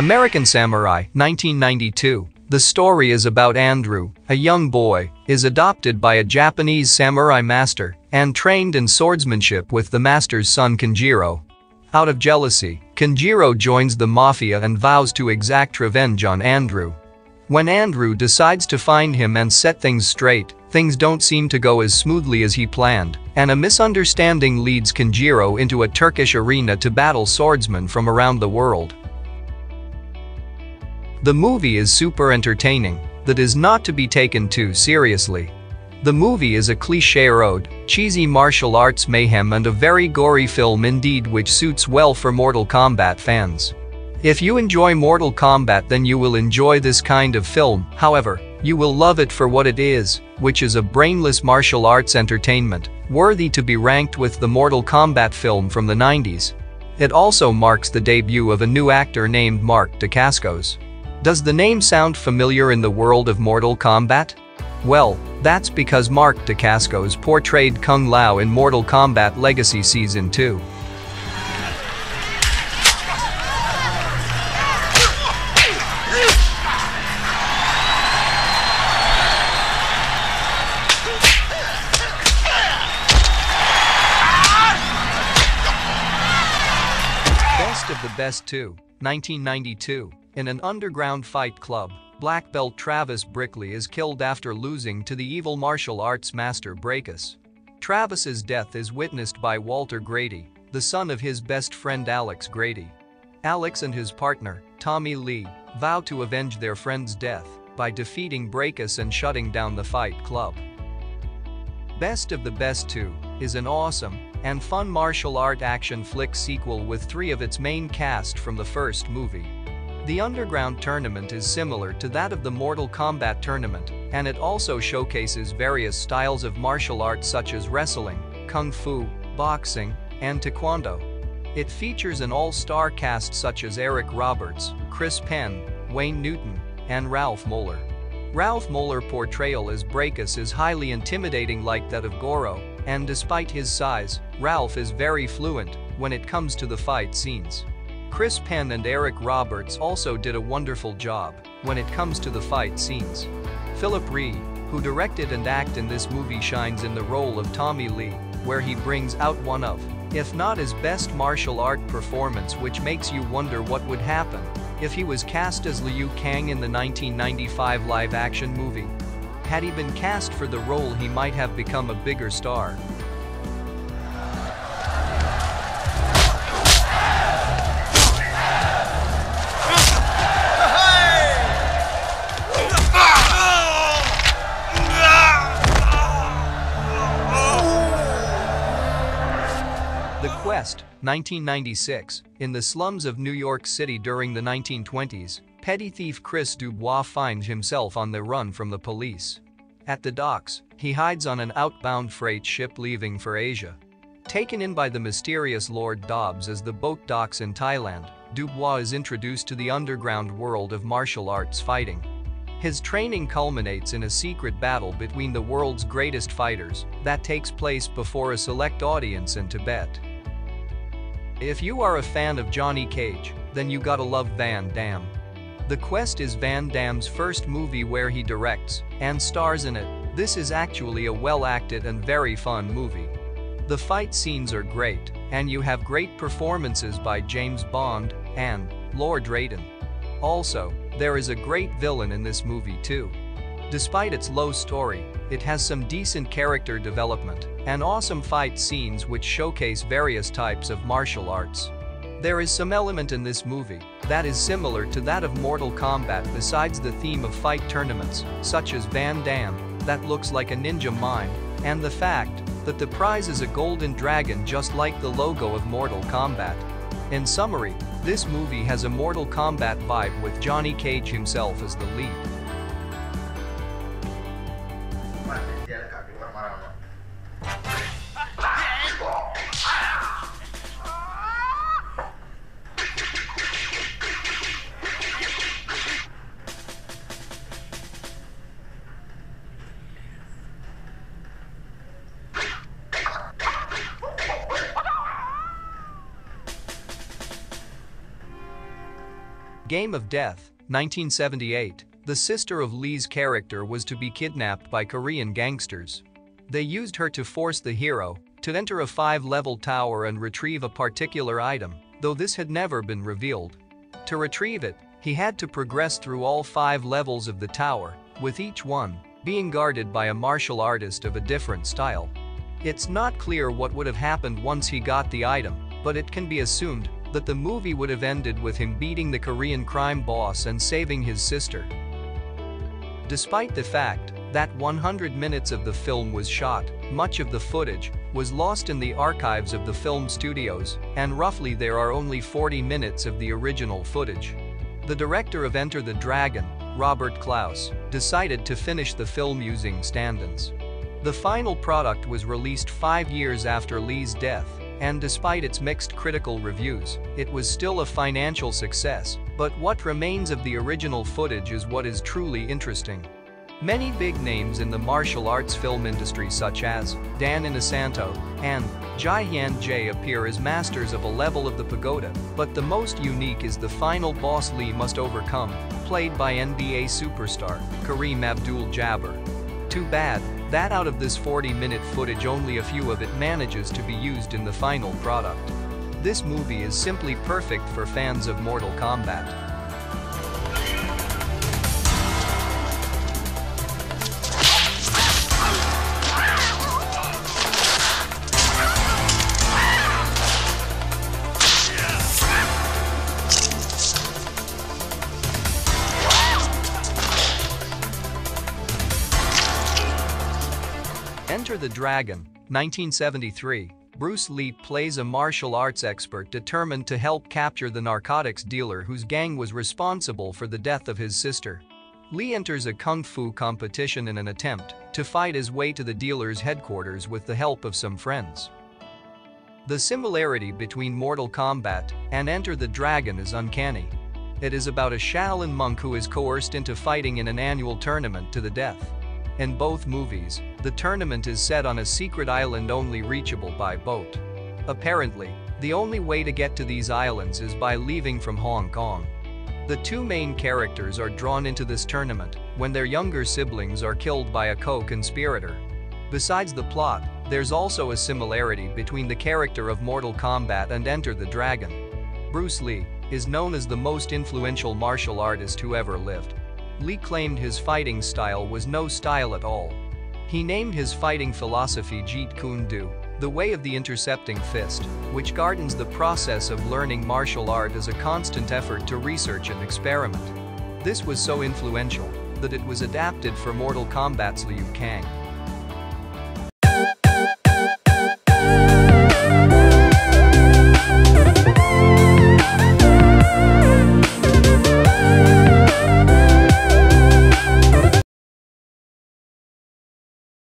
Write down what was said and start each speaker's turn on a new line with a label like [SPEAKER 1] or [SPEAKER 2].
[SPEAKER 1] American Samurai, 1992. The story is about Andrew, a young boy, is adopted by a Japanese samurai master and trained in swordsmanship with the master's son Kenjiro. Out of jealousy, Kenjiro joins the mafia and vows to exact revenge on Andrew. When Andrew decides to find him and set things straight, things don't seem to go as smoothly as he planned, and a misunderstanding leads Kenjiro into a Turkish arena to battle swordsmen from around the world. The movie is super entertaining, that is not to be taken too seriously. The movie is a cliché-road, cheesy martial arts mayhem and a very gory film indeed which suits well for Mortal Kombat fans. If you enjoy Mortal Kombat then you will enjoy this kind of film, however, you will love it for what it is, which is a brainless martial arts entertainment, worthy to be ranked with the Mortal Kombat film from the 90s. It also marks the debut of a new actor named Mark Dacascos. Does the name sound familiar in the world of Mortal Kombat? Well, that's because Mark Dacascos portrayed Kung Lao in Mortal Kombat Legacy Season 2. Best of the Best 2, 1992. In an underground fight club, black belt Travis Brickley is killed after losing to the evil martial arts master Brakus. Travis's death is witnessed by Walter Grady, the son of his best friend Alex Grady. Alex and his partner, Tommy Lee, vow to avenge their friend's death by defeating Brakus and shutting down the fight club. Best of the Best 2 is an awesome and fun martial art action flick sequel with three of its main cast from the first movie. The Underground Tournament is similar to that of the Mortal Kombat Tournament, and it also showcases various styles of martial arts such as wrestling, kung fu, boxing, and taekwondo. It features an all-star cast such as Eric Roberts, Chris Penn, Wayne Newton, and Ralf Moeller. Ralf Moeller portrayal as Brakus is highly intimidating like that of Goro, and despite his size, Ralf is very fluent when it comes to the fight scenes. Chris Penn and Eric Roberts also did a wonderful job when it comes to the fight scenes. Phillip Rhee, who directed and acted in this movie shines in the role of Tommy Lee, where he brings out one of, if not his best martial art performance which makes you wonder what would happen if he was cast as Liu Kang in the 1995 live-action movie. Had he been cast for the role he might have become a bigger star. 1996. In the slums of New York City during the 1920s, petty thief Chris Dubois finds himself on the run from the police. At the docks, he hides on an outbound freight ship leaving for Asia. Taken in by the mysterious Lord Dobbs as the boat docks in Thailand, Dubois is introduced to the underground world of martial arts fighting. His training culminates in a secret battle between the world's greatest fighters that takes place before a select audience in Tibet. If you are a fan of Johnny Cage, then you gotta love Van Damme. The Quest is Van Damme's first movie where he directs and stars in it. This is actually a well-acted and very fun movie. The fight scenes are great, and you have great performances by James Bond and Lord Raiden. Also, there is a great villain in this movie too. Despite its low story, it has some decent character development and awesome fight scenes which showcase various types of martial arts. There is some element in this movie that is similar to that of Mortal Kombat besides the theme of fight tournaments, such as Van Damme, that looks like a ninja mime, and the fact that the prize is a golden dragon just like the logo of Mortal Kombat. In summary, this movie has a Mortal Kombat vibe with Johnny Cage himself as the lead. Game of Death, 1978, the sister of Lee's character was to be kidnapped by Korean gangsters. They used her to force the hero to enter a five-level tower and retrieve a particular item, though this had never been revealed. To retrieve it, he had to progress through all five levels of the tower, with each one being guarded by a martial artist of a different style. It's not clear what would have happened once he got the item, but it can be assumed that the movie would have ended with him beating the Korean crime boss and saving his sister. Despite the fact that 100 minutes of the film was shot, much of the footage was lost in the archives of the film studios, and roughly there are only 40 minutes of the original footage. The director of Enter the Dragon, Robert Clouse, decided to finish the film using stand-ins. The final product was released five years after Lee's death, and despite its mixed critical reviews, it was still a financial success, but what remains of the original footage is what is truly interesting. Many big names in the martial arts film industry such as Dan Inosanto and Ji Han Jae appear as masters of a level of the pagoda, but the most unique is the final boss Lee must overcome, played by NBA superstar Kareem Abdul-Jabbar. Too bad that out of this 40-minute footage only a few of it manages to be used in the final product. This movie is simply perfect for fans of Mortal Kombat. Enter the Dragon, 1973. Bruce Lee plays a martial arts expert determined to help capture the narcotics dealer whose gang was responsible for the death of his sister. Lee enters a kung fu competition in an attempt to fight his way to the dealer's headquarters with the help of some friends. The similarity between Mortal Kombat and Enter the Dragon is uncanny. It is about a Shaolin monk who is coerced into fighting in an annual tournament to the death. In both movies, the tournament is set on a secret island only reachable by boat. Apparently, the only way to get to these islands is by leaving from Hong Kong. The two main characters are drawn into this tournament when their younger siblings are killed by a co-conspirator. Besides the plot, there's also a similarity between the character of Mortal Kombat and Enter the Dragon. Bruce Lee is known as the most influential martial artist who ever lived. Lee claimed his fighting style was no style at all. He named his fighting philosophy Jeet Kune Do, the way of the intercepting fist, which gardens the process of learning martial art as a constant effort to research and experiment. This was so influential that it was adapted for Mortal Kombat's Liu Kang.